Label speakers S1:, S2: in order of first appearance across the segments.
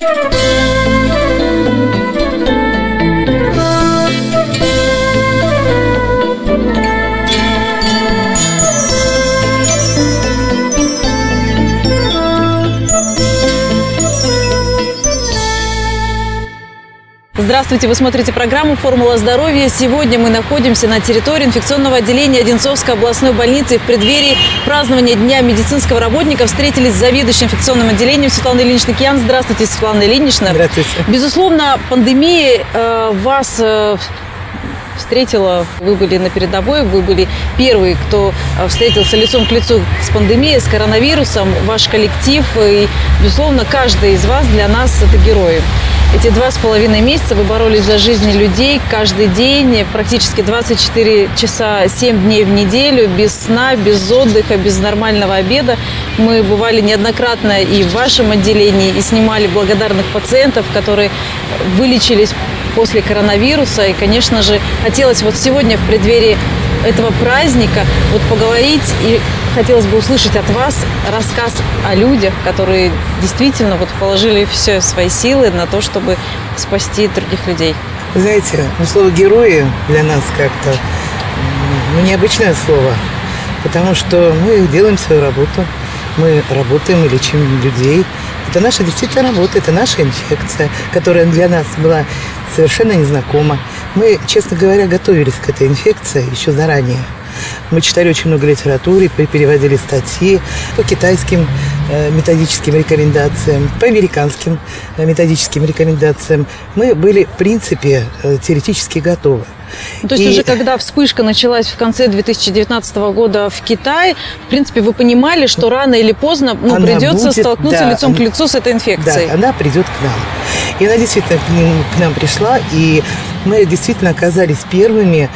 S1: you. Здравствуйте, вы смотрите программу «Формула здоровья». Сегодня мы находимся на территории инфекционного отделения Одинцовской областной больницы. И в преддверии празднования Дня медицинского работника встретились с заведующим инфекционным отделением Светланой Ильиничной Киян. Здравствуйте, Светлана Ильинична.
S2: Здравствуйте.
S1: Безусловно, пандемия э, вас э, встретила. Вы были на передовой, вы были первые, кто э, встретился лицом к лицу с пандемией, с коронавирусом. Ваш коллектив и, безусловно, каждый из вас для нас это герои. Эти два с половиной месяца вы боролись за жизни людей каждый день, практически 24 часа, 7 дней в неделю, без сна, без отдыха, без нормального обеда. Мы бывали неоднократно и в вашем отделении, и снимали благодарных пациентов, которые вылечились после коронавируса. И, конечно же, хотелось вот сегодня в преддверии этого праздника вот поговорить и хотелось бы услышать от вас рассказ о людях, которые действительно вот положили все свои силы на то, чтобы спасти других людей.
S2: Знаете, ну, слово «герои» для нас как-то ну, необычное слово, потому что мы делаем свою работу, мы работаем и лечим людей. Это наша действительно работа, это наша инфекция, которая для нас была совершенно незнакома. Мы, честно говоря, готовились к этой инфекции еще заранее. Мы читали очень много литературы, переводили статьи по китайским методическим рекомендациям, по американским э, методическим рекомендациям. Мы были, в принципе, э, теоретически готовы.
S1: Ну, то есть и... уже когда вспышка началась в конце 2019 года в Китае, в принципе, вы понимали, что рано или поздно ну, придется будет, столкнуться да, лицом к лицу с этой инфекцией.
S2: Да, она придет к нам. И она действительно к нам пришла, и мы действительно оказались первыми,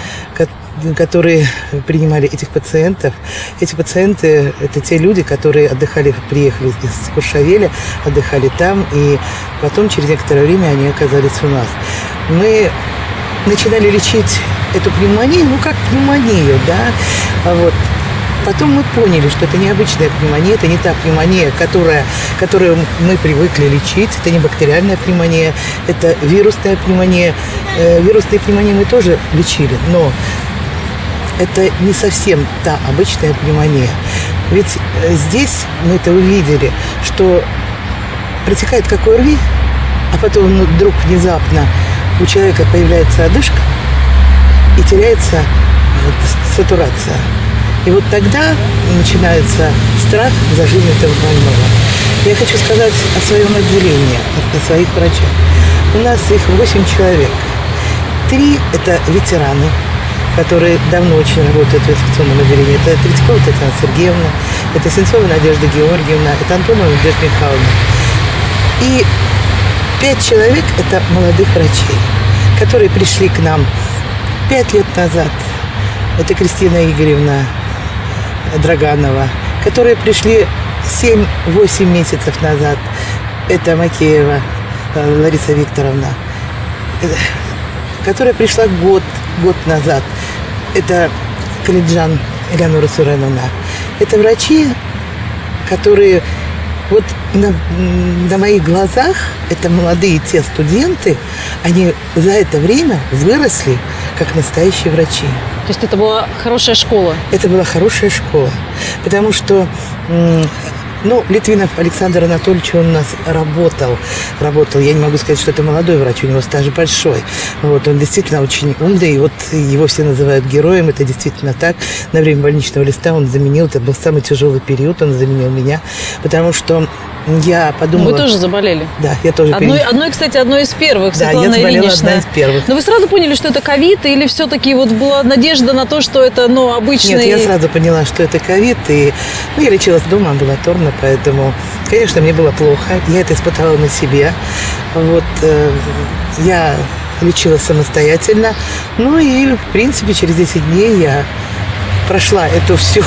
S2: которые принимали этих пациентов. Эти пациенты – это те люди, которые отдыхали, приехали из Куршавеля, отдыхали там, и потом через некоторое время они оказались у нас. Мы начинали лечить эту пневмонию, ну как пневмонию, да, а вот Потом мы поняли, что это необычная пневмония, это не та пневмония, которая, которую мы привыкли лечить, это не бактериальная пневмония, это вирусная пневмония. Э, вирусные пневмонии мы тоже лечили, но это не совсем та обычная пневмония. Ведь э, здесь мы это увидели, что протекает как ОРВИ, а потом вдруг внезапно у человека появляется одышка и теряется э, сатурация. И вот тогда начинается страх за жизнь этого больного. Я хочу сказать о своем отделении, о своих врачах. У нас их 8 человек. Три – это ветераны, которые давно очень работают в инфекционном отделении. Это Третьякова Татьяна Сергеевна, это Сенцова Надежда Георгиевна, это Антонова Надежда Михайловна. И пять человек – это молодых врачей, которые пришли к нам пять лет назад. Это Кристина Игоревна Драганова, которые пришли 7-8 месяцев назад. Это Макеева э, Лариса Викторовна, э, которая пришла год, год назад. Это Калиджан Элеонора Суреновна. Это врачи, которые вот на, на моих глазах, это молодые те студенты, они за это время выросли как настоящие врачи.
S1: То есть это была хорошая школа?
S2: Это была хорошая школа, потому что ну, Литвинов Александр Анатольевич, он у нас работал. Работал. Я не могу сказать, что это молодой врач, у него стаж большой. Вот, он действительно очень умный, и вот его все называют героем, это действительно так. На время больничного листа он заменил, это был самый тяжелый период, он заменил меня, потому что я подумала...
S1: Вы тоже заболели?
S2: Да, я тоже
S1: одной, одной, кстати, одной из первых,
S2: Да, Светлана я заболела Ильинична. одна из первых.
S1: Но вы сразу поняли, что это ковид, или все-таки вот была надежда на то, что это, ну, обычный...
S2: Нет, я сразу поняла, что это ковид, и ну, я лечилась дома амбулаторно, поэтому, конечно, мне было плохо. Я это испытала на себе. Вот, э, я лечилась самостоятельно. Ну и, в принципе, через 10 дней я прошла эту всю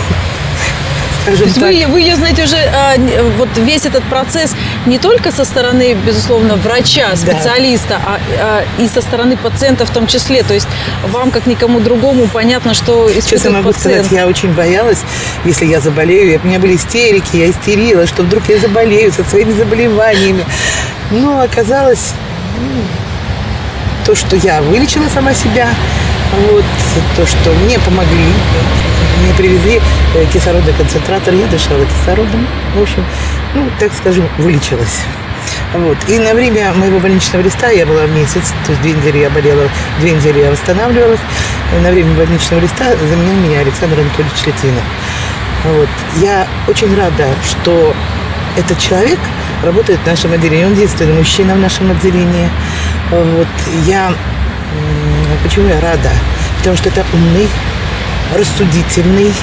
S1: скажем То есть так. Вы, вы ее знаете уже а, вот весь этот процесс не только со стороны, безусловно, врача, специалиста, да. а, а и со стороны пациента в том числе. То есть вам, как никому другому, понятно, что испытывает
S2: Честно могу
S1: пациент.
S2: сказать, я очень боялась, если я заболею. У меня были истерики, я истерила, что вдруг я заболею со своими заболеваниями. Но оказалось, то, что я вылечила сама себя, вот, то, что мне помогли, мне привезли э, кислородный концентратор, я дышала кислородом, в общем, ну, так скажем, вылечилась. Вот. И на время моего больничного листа я была месяц, то есть две недели я болела, две недели я восстанавливалась. На время больничного листа заменил меня Александр Анатольевич Литвинов. Вот. Я очень рада, что этот человек работает в нашем отделении. Он единственный мужчина в нашем отделении. Вот. Я... Почему я рада? Потому что это умный, рассудительный.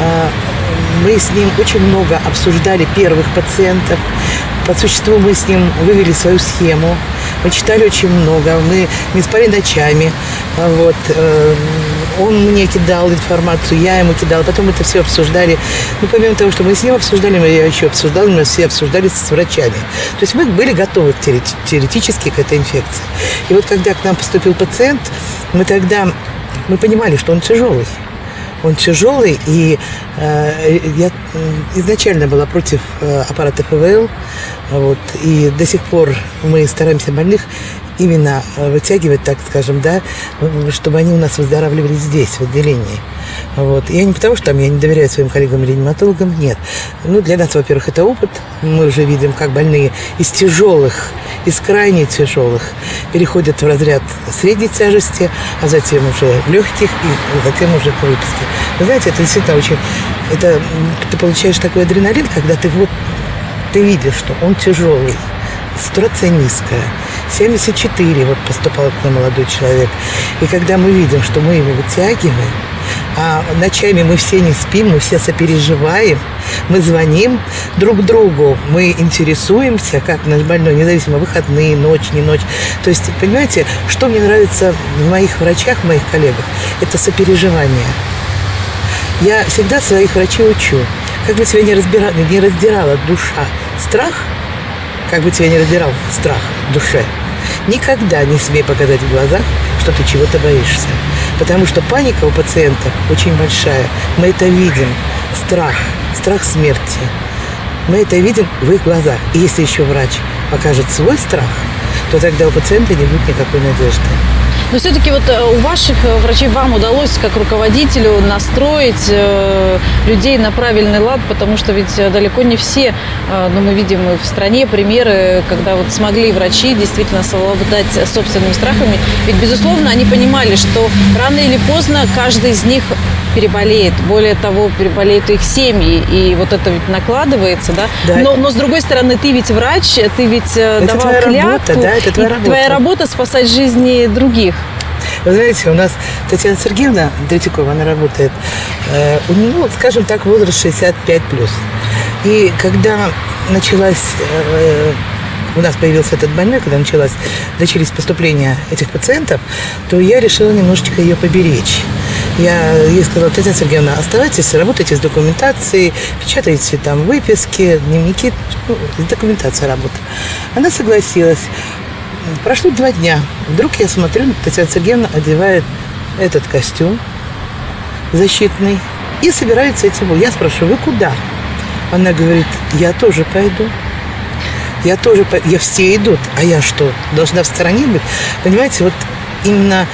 S2: А, мы с ним очень много обсуждали первых пациентов. По существу мы с ним вывели свою схему. Мы читали очень много, мы не спали ночами. Вот. Э, он мне кидал информацию, я ему кидала. Потом это все обсуждали. Ну, помимо того, что мы с ним обсуждали, мы еще обсуждала, мы все обсуждали с врачами. То есть мы были готовы теоретически к этой инфекции. И вот когда к нам поступил пациент, мы тогда мы понимали, что он тяжелый он тяжелый, и э, я изначально была против э, аппарата ПВЛ, вот, и до сих пор мы стараемся больных именно э, вытягивать, так скажем, да, чтобы они у нас выздоравливали здесь, в отделении. Вот. Я не потому, что там я не доверяю своим коллегам-реаниматологам, нет. Ну, для нас, во-первых, это опыт. Мы уже видим, как больные из тяжелых, из крайне тяжелых переходят в разряд средней тяжести, а затем уже легких и затем уже к выписке. Вы знаете, это действительно очень... Это, ты получаешь такой адреналин, когда ты вот ты видишь, что он тяжелый, ситуация низкая. 74 вот поступал к нам молодой человек. И когда мы видим, что мы его вытягиваем, а ночами мы все не спим, мы все сопереживаем, мы звоним друг другу, мы интересуемся, как наш больной, независимо, выходные, ночь, не ночь. То есть, понимаете, что мне нравится в моих врачах, в моих коллегах, это сопереживание. Я всегда своих врачей учу. Как бы тебя не, разбира... не раздирала душа страх, как бы тебя не раздирал страх в душе, никогда не смей показать в глазах, что ты чего-то боишься. Потому что паника у пациента очень большая. Мы это видим. Страх, страх смерти. Мы это видим в их глазах. И если еще врач покажет свой страх, то тогда у пациента не будет никакой надежды.
S1: Но все-таки вот э, у ваших э, врачей вам удалось как руководителю настроить э, людей на правильный лад, потому что ведь далеко не все, но мы видим в стране примеры, когда вот смогли врачи действительно совладать собственными страхами. Ведь, безусловно, они понимали, что рано или поздно каждый из них переболеет. Более того, переболеют их семьи. И вот это ведь накладывается, да? да. Но, но с другой стороны, ты ведь врач, ты ведь это давал твоя клятву. Работа, да, это твоя работа. Твоя работа спасать жизни других.
S2: Вы знаете, у нас Татьяна Сергеевна Третьякова, она работает, э, у нее, ну, скажем так, возраст 65 плюс. И когда началась э, у нас появился этот больной, когда началось, начались поступления этих пациентов, то я решила немножечко ее поберечь. Я ей сказала, Татьяна Сергеевна, оставайтесь, работайте с документацией, печатайте там выписки, дневники, ну, с документацией работы. Она согласилась. Прошло два дня. Вдруг я смотрю, Татьяна Сергеевна одевает этот костюм защитный и собирается идти. Я спрашиваю, вы куда? Она говорит, я тоже пойду. Я тоже, я все идут, а я что, должна в стороне быть? Понимаете, вот именно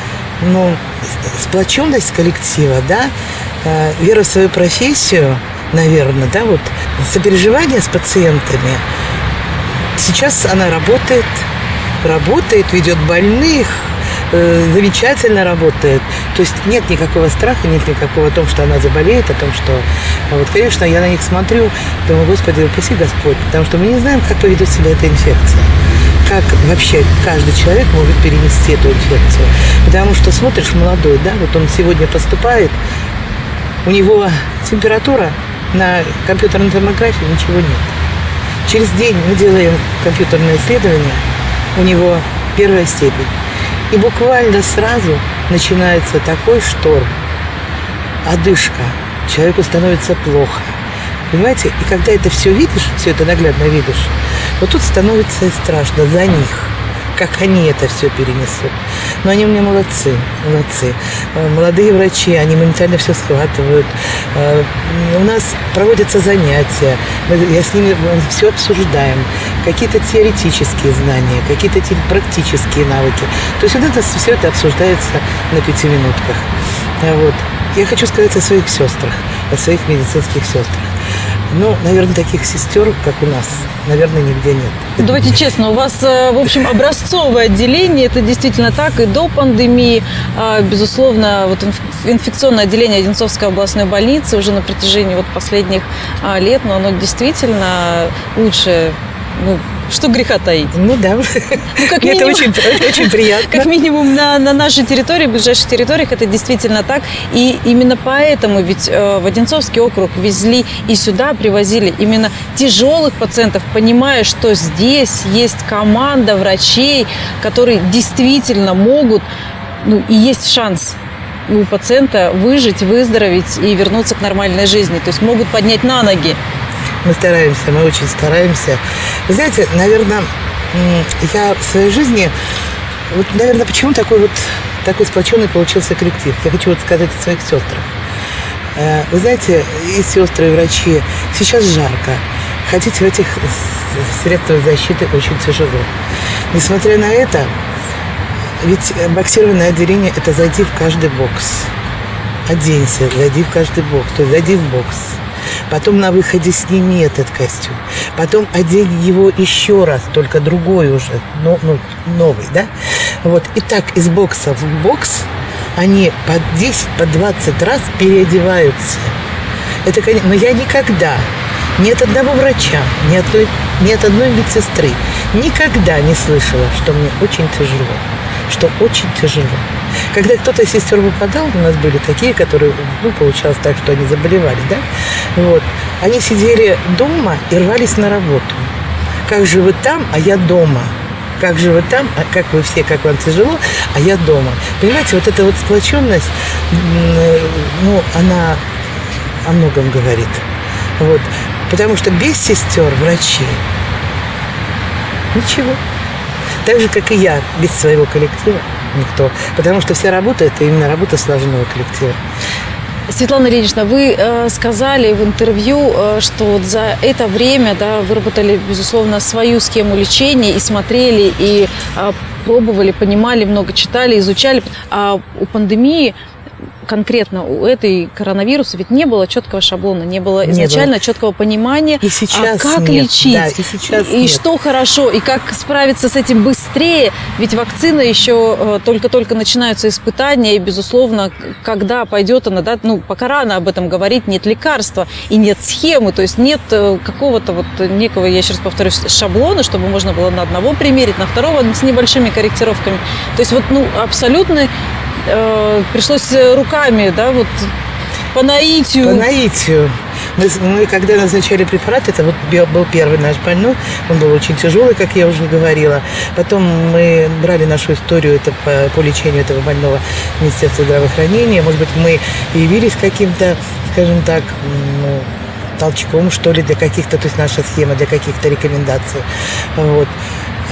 S2: ну, сплоченность коллектива, да, э, вера в свою профессию, наверное, да, вот сопереживание с пациентами. Сейчас она работает, работает, ведет больных, э, замечательно работает. То есть нет никакого страха, нет никакого о том, что она заболеет, о том, что... А вот, конечно, я на них смотрю, думаю, Господи, упаси Господь, потому что мы не знаем, как поведет себя эта инфекция как вообще каждый человек может перенести эту инфекцию. Потому что смотришь молодой, да, вот он сегодня поступает, у него температура на компьютерной томографии ничего нет. Через день мы делаем компьютерное исследование, у него первая степень. И буквально сразу начинается такой шторм, одышка, человеку становится плохо. Понимаете? И когда это все видишь, все это наглядно видишь, вот тут становится и страшно за них как они это все перенесут. Но они у меня молодцы, молодцы. Э, молодые врачи, они моментально все схватывают. Э, у нас проводятся занятия, я с ними все обсуждаем. Какие-то теоретические знания, какие-то практические навыки. То есть вот это все это обсуждается на пяти минутках. Вот. Я хочу сказать о своих сестрах, о своих медицинских сестрах. Ну, наверное, таких сестер, как у нас, наверное, нигде нет.
S1: Давайте честно, у вас, э, в общем, образцовое отделение, это действительно так, и до пандемии, а, безусловно, вот инфекционное отделение Одинцовской областной больницы уже на протяжении вот последних а, лет, но оно действительно лучше ну, что греха таить?
S2: Ну да. Ну,
S1: как
S2: минимум, это очень, очень приятно.
S1: Как минимум на, на нашей территории, в ближайших территориях это действительно так. И именно поэтому ведь э, в Одинцовский округ везли и сюда привозили именно тяжелых пациентов, понимая, что здесь есть команда врачей, которые действительно могут, ну и есть шанс у пациента выжить, выздороветь и вернуться к нормальной жизни. То есть могут поднять на ноги.
S2: Мы стараемся, мы очень стараемся. Вы знаете, наверное, я в своей жизни, вот, наверное, почему такой вот такой сплоченный получился коллектив. Я хочу вот сказать о своих сестрах. Э, вы знаете, и сестры, и врачи, сейчас жарко. Ходить в этих средствах защиты очень тяжело. Несмотря на это, ведь боксированное отделение – это зайди в каждый бокс. Оденься, зайди в каждый бокс, то есть зайди в бокс Потом на выходе сними этот костюм. Потом одень его еще раз, только другой уже, но, ну, новый, да? Вот. И так из бокса в бокс они по 10, по 20 раз переодеваются. Это, конечно, но я никогда ни от одного врача, ни от, ни от одной медсестры никогда не слышала, что мне очень тяжело. Что очень тяжело. Когда кто-то из сестер выпадал, у нас были такие, которые, ну, получалось так, что они заболевали, да, вот, они сидели дома и рвались на работу. Как же вы там, а я дома? Как же вы там, а как вы все, как вам тяжело, а я дома? Понимаете, вот эта вот сплоченность, ну, она о многом говорит. Вот. Потому что без сестер, врачей, ничего. Так же, как и я, без своего коллектива никто. Потому что вся работа – это именно работа слаженного коллектива.
S1: Светлана Ильинична, вы э, сказали в интервью, э, что вот за это время да, выработали, безусловно, свою схему лечения и смотрели, и э, пробовали, понимали, много читали, изучали. А у пандемии конкретно у этой коронавируса ведь не было четкого шаблона, не было изначально не было. четкого понимания,
S2: и сейчас
S1: а как
S2: нет.
S1: лечить,
S2: да, и, сейчас
S1: и
S2: нет.
S1: что хорошо, и как справиться с этим быстрее. Ведь вакцина еще э, только-только начинаются испытания, и, безусловно, когда пойдет она, да, ну, пока рано об этом говорить, нет лекарства и нет схемы, то есть нет э, какого-то вот некого, я еще раз повторюсь, шаблона, чтобы можно было на одного примерить, на второго с небольшими корректировками. То есть вот, ну, абсолютно э, пришлось руками, да, вот по наитию.
S2: По наитию. Мы, мы когда назначали препарат, это вот был первый наш больной, он был очень тяжелый, как я уже говорила. Потом мы брали нашу историю это по, по лечению этого больного Министерства здравоохранения. Может быть, мы явились каким-то, скажем так, ну, толчком, что ли, для каких-то, то есть наша схема для каких-то рекомендаций. Вот.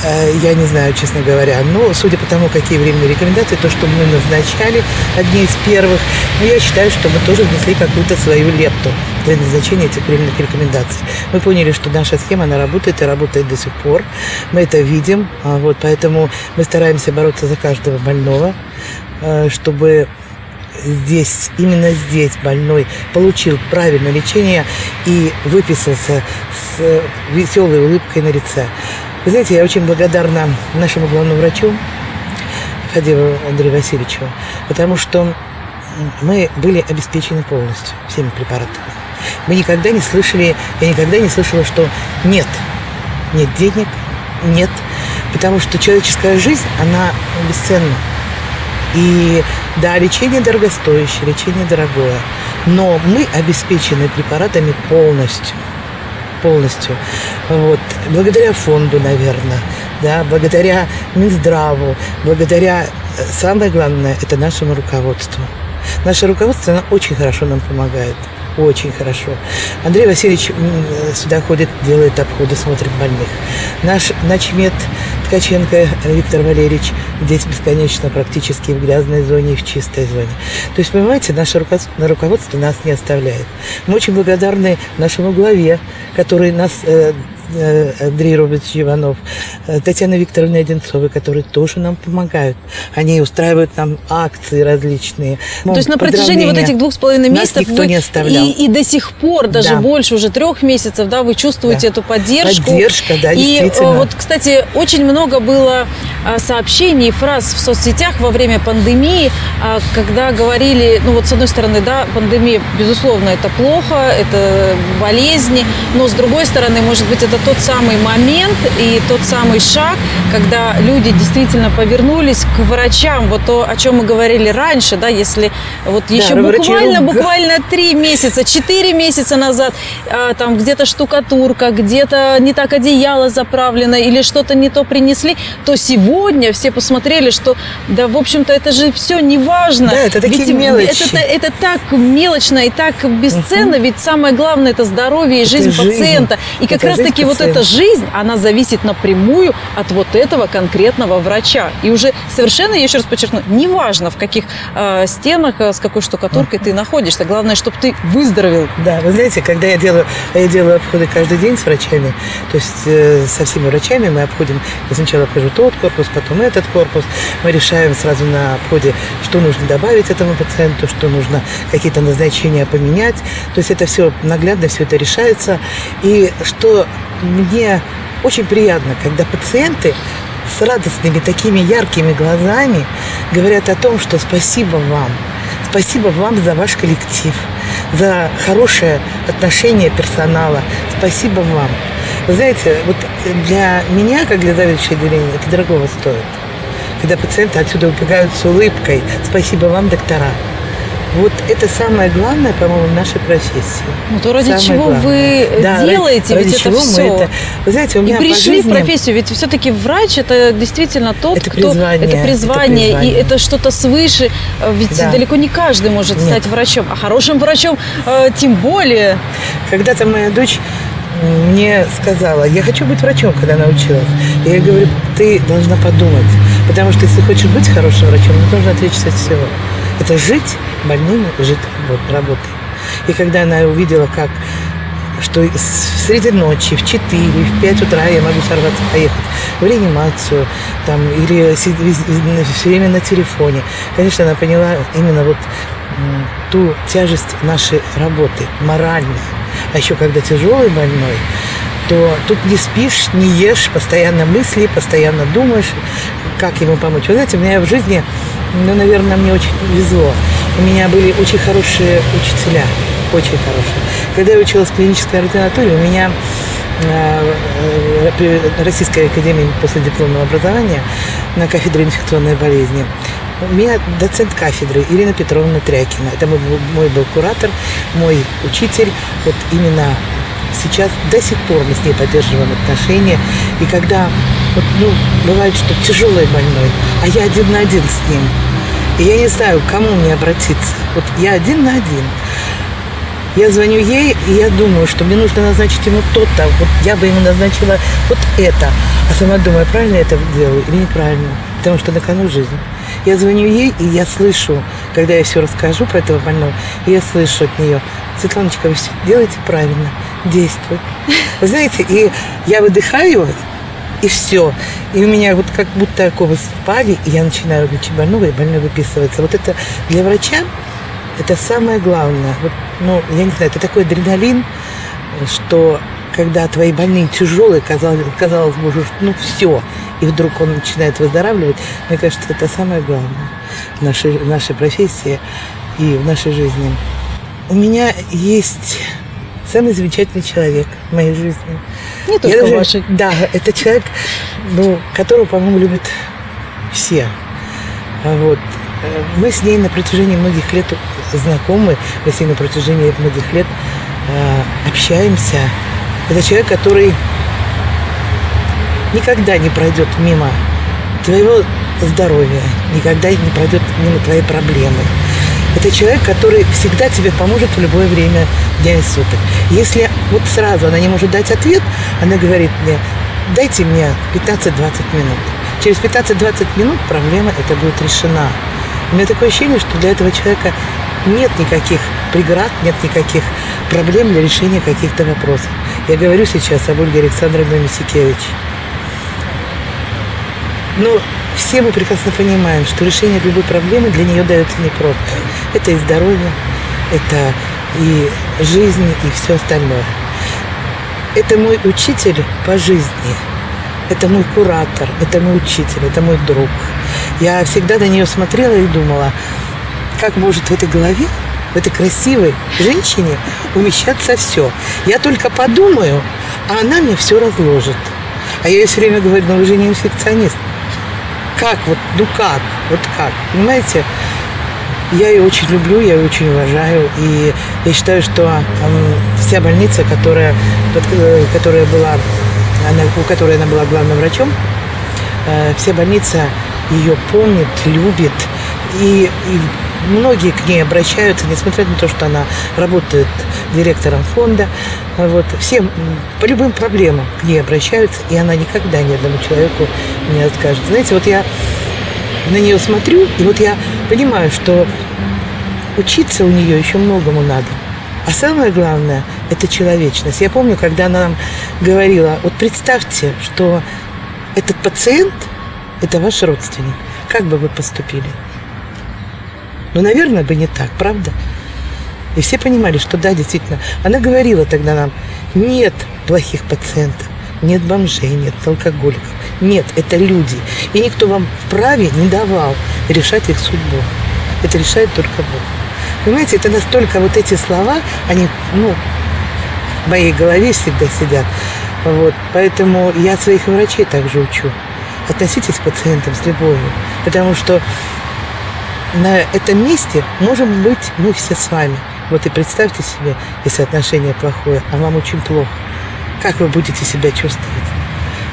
S2: Э, я не знаю, честно говоря. Но судя по тому, какие временные рекомендации, то, что мы назначали, одни из первых, ну, я считаю, что мы тоже внесли какую-то свою лепту для назначения этих временных рекомендаций. Мы поняли, что наша схема, она работает и работает до сих пор. Мы это видим, а вот, поэтому мы стараемся бороться за каждого больного, э, чтобы здесь, именно здесь больной получил правильное лечение и выписался с веселой улыбкой на лице. Вы знаете, я очень благодарна нашему главному врачу Фадееву Андрею Васильевичу, потому что мы были обеспечены полностью всеми препаратами. Мы никогда не слышали, я никогда не слышала, что нет, нет денег, нет, потому что человеческая жизнь, она бесценна. И да, лечение дорогостоящее, лечение дорогое, но мы обеспечены препаратами полностью полностью. Вот. Благодаря фонду, наверное, да, благодаря Минздраву, благодаря, э, самое главное, это нашему руководству. Наше руководство, оно очень хорошо нам помогает. очень хорошо. Андрей Васильевич сюда ходит, делает обходы, смотрит больных. Наш начмет Ткаченко Виктор Валерьевич здесь бесконечно практически в грязной зоне и в чистой зоне. То есть, понимаете, наше руководство нас не оставляет. Мы очень благодарны нашему главе, который нас э, Андрей Робертович Иванов, э, Татьяна Викторовна Одинцова, которые тоже нам помогают. Они устраивают нам акции различные.
S1: То есть на протяжении вот этих двух с половиной месяцев
S2: никто не оставлял.
S1: И, и до сих пор, даже да. больше, уже трех месяцев, да, вы чувствуете да. эту поддержку.
S2: Поддержка, да,
S1: и
S2: э,
S1: вот, кстати, очень много было сообщений, фраз в соцсетях во время пандемии, когда говорили, ну вот с одной стороны, да, пандемия, безусловно, это плохо, это болезни, но с другой стороны, может быть, это тот самый момент и тот самый шаг, когда люди действительно повернулись к врачам. Вот то, о чем мы говорили раньше, да, если вот да, еще буквально, буквально три месяца, четыре месяца назад а, там где-то штукатурка, где-то не так одеяло заправлено или что-то не то принесли, то сегодня все посмотрели, что да, в общем-то, это же все не важно.
S2: Да, это такие ведь мелочи.
S1: Это, это так мелочно и так бесценно, угу. ведь самое главное это здоровье и это жизнь, жизнь пациента. И это как раз-таки вот эта жизнь, она зависит напрямую от вот этого конкретного врача. И уже совершенно, я еще раз подчеркну, неважно, в каких э, стенах, с какой штукатуркой ты находишься. Главное, чтобы ты выздоровел.
S2: Да, вы знаете, когда я делаю, я делаю обходы каждый день с врачами, то есть э, со всеми врачами мы обходим, я сначала обхожу тот корпус, потом этот корпус, мы решаем сразу на обходе, что нужно добавить этому пациенту, что нужно какие-то назначения поменять. То есть это все наглядно, все это решается. И что мне очень приятно, когда пациенты с радостными такими яркими глазами говорят о том, что спасибо вам. Спасибо вам за ваш коллектив, за хорошее отношение персонала. Спасибо вам. Вы знаете, вот для меня, как для заведующей отделения, это дорогого стоит. Когда пациенты отсюда убегают с улыбкой. Спасибо вам, доктора. Вот это самое главное, по-моему, в нашей профессии.
S1: Ну то ради самое чего главное. вы да, делаете, ради, ведь ради это все. Это,
S2: вы знаете, у меня
S1: и пришли жизни... в профессию, ведь все-таки врач это действительно тот,
S2: это
S1: кто
S2: призвание,
S1: это призвание, это призвание, и это что-то свыше. Ведь да. далеко не каждый может Нет. стать врачом, а хорошим врачом э, тем более.
S2: Когда-то моя дочь мне сказала, я хочу быть врачом, когда научилась. И я говорю, ты должна подумать, потому что если хочешь быть хорошим врачом, ты должна отличиться от всего. Это жить больными, жить работой. И когда она увидела, как что среди ночи, в 4, в 5 утра я могу сорваться, поехать в реанимацию, там, или все время на телефоне. Конечно, она поняла именно вот ту тяжесть нашей работы, моральной. А еще когда тяжелый больной, то тут не спишь, не ешь, постоянно мысли, постоянно думаешь, как ему помочь. Вы знаете, у меня в жизни, ну, наверное, мне очень везло. У меня были очень хорошие учителя, очень хорошие. Когда я училась в клинической ординатуре, у меня э, при Российской академии после дипломного образования на кафедре инфекционной болезни. У меня доцент кафедры Ирина Петровна Трякина. Это мой, мой был куратор, мой учитель. Вот именно сейчас до сих пор мы с ней поддерживаем отношения. И когда вот, ну, бывает, что тяжелый больной, а я один на один с ним – и я не знаю, к кому мне обратиться. Вот я один на один. Я звоню ей, и я думаю, что мне нужно назначить ему то-то. Вот я бы ему назначила вот это. А сама думаю, правильно я это делаю или неправильно. Потому что на кону жизнь. Я звоню ей, и я слышу, когда я все расскажу про этого больного, и я слышу от нее, Светланочка, вы все делаете правильно, действуй. Вы знаете, и я выдыхаю, и все. И у меня вот как будто оковы спали, и я начинаю лечить больного, и больной выписывается. Вот это для врача это самое главное. Вот, ну, я не знаю, это такой адреналин, что когда твои больные тяжелые, казалось, казалось бы, уже, ну, все, и вдруг он начинает выздоравливать, мне кажется, это самое главное в нашей, в нашей профессии и в нашей жизни. У меня есть самый замечательный человек в моей жизни.
S1: Не только даже, вашей.
S2: Да, это человек, ну, которого, по-моему, любят все. А вот. Э, мы с ней на протяжении многих лет знакомы, мы с ней на протяжении многих лет э, общаемся. Это человек, который никогда не пройдет мимо твоего здоровья, никогда не пройдет мимо твоей проблемы. Это человек, который всегда тебе поможет в любое время дня и суток. Если вот сразу она не может дать ответ, она говорит мне, дайте мне 15-20 минут. Через 15-20 минут проблема эта будет решена. У меня такое ощущение, что для этого человека нет никаких преград, нет никаких проблем для решения каких-то вопросов. Я говорю сейчас об Ольге Александровне Мисикевич. Но все мы прекрасно понимаем, что решение любой проблемы для нее дается непросто. Это и здоровье, это и жизнь, и все остальное. Это мой учитель по жизни. Это мой куратор, это мой учитель, это мой друг. Я всегда на нее смотрела и думала, как может в этой голове, в этой красивой женщине умещаться все. Я только подумаю, а она мне все разложит. А я ей все время говорю, ну вы же не инфекционист. Как вот, ну как, вот как, понимаете? Я ее очень люблю, я ее очень уважаю. И я считаю, что э, вся больница, которая, э, которая была, она, у которой она была главным врачом, э, вся больница ее помнит, любит. И, и многие к ней обращаются, несмотря на то, что она работает директором фонда. Вот, всем по любым проблемам к ней обращаются, и она никогда ни одному человеку не откажет. Знаете, вот я на нее смотрю, и вот я понимаю, что учиться у нее еще многому надо. А самое главное – это человечность. Я помню, когда она нам говорила, вот представьте, что этот пациент – это ваш родственник. Как бы вы поступили? Ну, наверное, бы не так, правда? И все понимали, что да, действительно. Она говорила тогда нам, нет плохих пациентов, нет бомжей, нет алкоголиков. Нет, это люди. И никто вам вправе не давал решать их судьбу. Это решает только Бог. Понимаете, это настолько вот эти слова, они, ну, в моей голове всегда сидят. Вот. Поэтому я своих врачей также учу. Относитесь к пациентам с любовью. Потому что на этом месте можем быть мы все с вами. Вот и представьте себе, если отношение плохое, а вам очень плохо. Как вы будете себя чувствовать?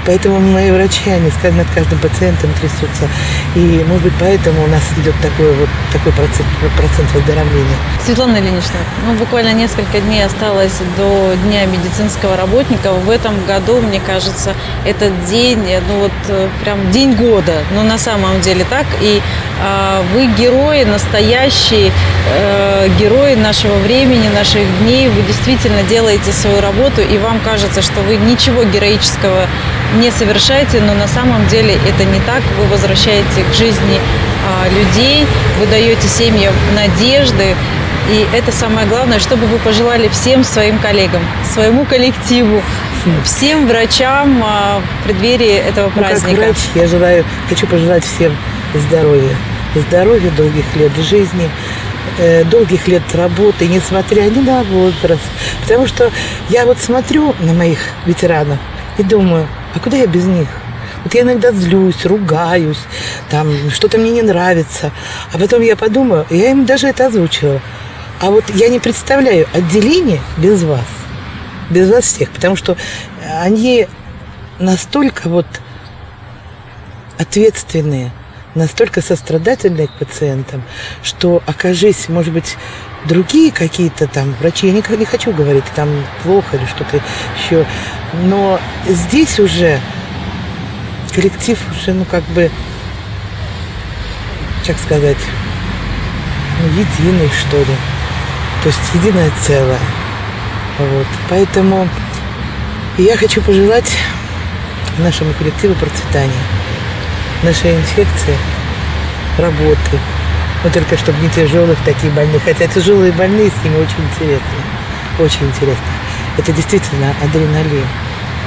S2: Поэтому мои врачи, они над каждым пациентом трясутся. И, может быть, поэтому у нас идет такой вот такой процент, процент выздоровления.
S1: Светлана Ильинична, ну, буквально несколько дней осталось до Дня медицинского работника. В этом году, мне кажется, этот день, ну вот э, прям день года. Но на самом деле так. И э, вы герои, настоящие э, герои нашего времени, наших дней. Вы действительно делаете свою работу, и вам кажется, что вы ничего героического не совершаете, но на самом деле это не так. Вы возвращаете к жизни а, людей, вы даете семьям надежды. И это самое главное, чтобы вы пожелали всем своим коллегам, своему коллективу, всем врачам а, в преддверии этого праздника.
S2: Ну, как врач я желаю, хочу пожелать всем здоровья. Здоровья, долгих лет жизни, э, долгих лет работы, несмотря ни на возраст. Потому что я вот смотрю на моих ветеранов и думаю, а куда я без них? Вот я иногда злюсь, ругаюсь, там что-то мне не нравится. А потом я подумаю, я им даже это озвучила. А вот я не представляю отделение без вас. Без вас всех. Потому что они настолько вот ответственные, настолько сострадательные к пациентам, что окажись, может быть, другие какие-то там врачи, я не, не хочу говорить, там плохо или что-то еще, но здесь уже коллектив уже, ну, как бы, как сказать, ну, единый, что ли. То есть единое целое. Вот. Поэтому я хочу пожелать нашему коллективу процветания, нашей инфекции, работы, но только чтобы не тяжелых таких больных. Хотя тяжелые больные с ними очень интересно. Очень интересно. Это действительно адреналин,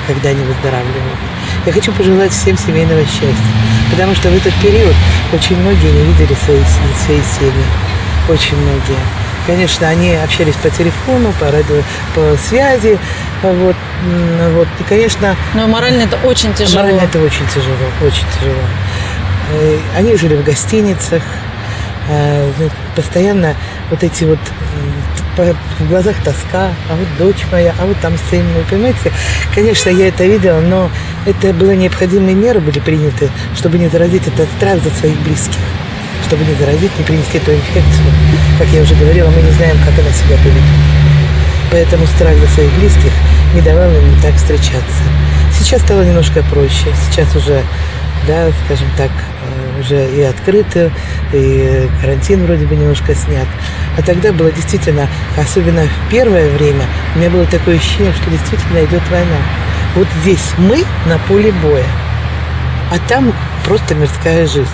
S2: когда они выздоравливают. Я хочу пожелать всем семейного счастья. Потому что в этот период очень многие не видели свои, свои семьи. Очень многие. Конечно, они общались по телефону, по радио, по связи. Вот, вот. И, конечно...
S1: Но морально это очень тяжело.
S2: Морально это очень тяжело, очень тяжело. Э, они жили в гостиницах, постоянно вот эти вот в глазах тоска, а вот дочь моя, а вот там сын мой, понимаете? Конечно, я это видела, но это было необходимые меры были приняты, чтобы не заразить этот страх за своих близких, чтобы не заразить, не принести эту инфекцию. как я уже говорила, мы не знаем, как она себя поведет. Поэтому страх за своих близких не давал им так встречаться. Сейчас стало немножко проще. Сейчас уже, да, скажем так, уже и открыто, и карантин вроде бы немножко снят. А тогда было действительно, особенно в первое время, у меня было такое ощущение, что действительно идет война. Вот здесь мы на поле боя, а там просто мирская жизнь.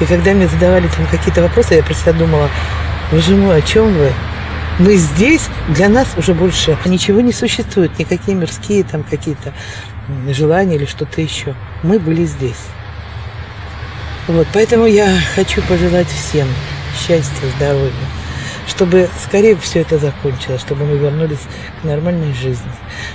S2: И когда мне задавали там какие-то вопросы, я про себя думала, боже мой, о чем вы? Мы здесь, для нас уже больше ничего не существует, никакие мирские там какие-то желания или что-то еще. Мы были здесь. Вот, поэтому я хочу пожелать всем счастья, здоровья, чтобы скорее все это закончилось, чтобы мы вернулись к нормальной жизни,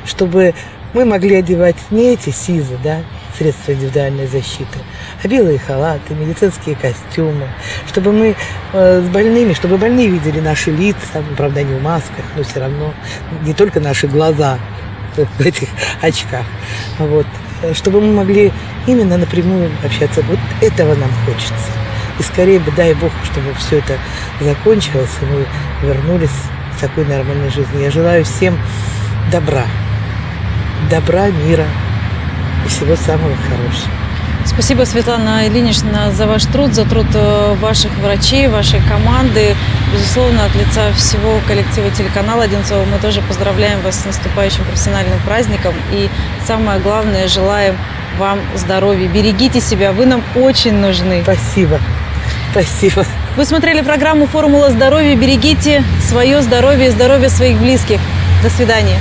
S2: чтобы мы могли одевать не эти СИЗы, да, средства индивидуальной защиты, а белые халаты, медицинские костюмы, чтобы мы э, с больными, чтобы больные видели наши лица, ну, правда, не в масках, но все равно не только наши глаза в этих очках, вот, чтобы мы могли именно напрямую общаться. Вот этого нам хочется. И скорее бы, дай Бог, чтобы все это закончилось, и мы вернулись к такой нормальной жизни. Я желаю всем добра, добра, мира и всего самого хорошего.
S1: Спасибо, Светлана Ильинична, за ваш труд, за труд э, ваших врачей, вашей команды. Безусловно, от лица всего коллектива телеканала Одинцова мы тоже поздравляем вас с наступающим профессиональным праздником. И самое главное, желаем вам здоровья. Берегите себя, вы нам очень нужны.
S2: Спасибо. Спасибо.
S1: Вы смотрели программу «Формула здоровья». Берегите свое здоровье и здоровье своих близких. До свидания.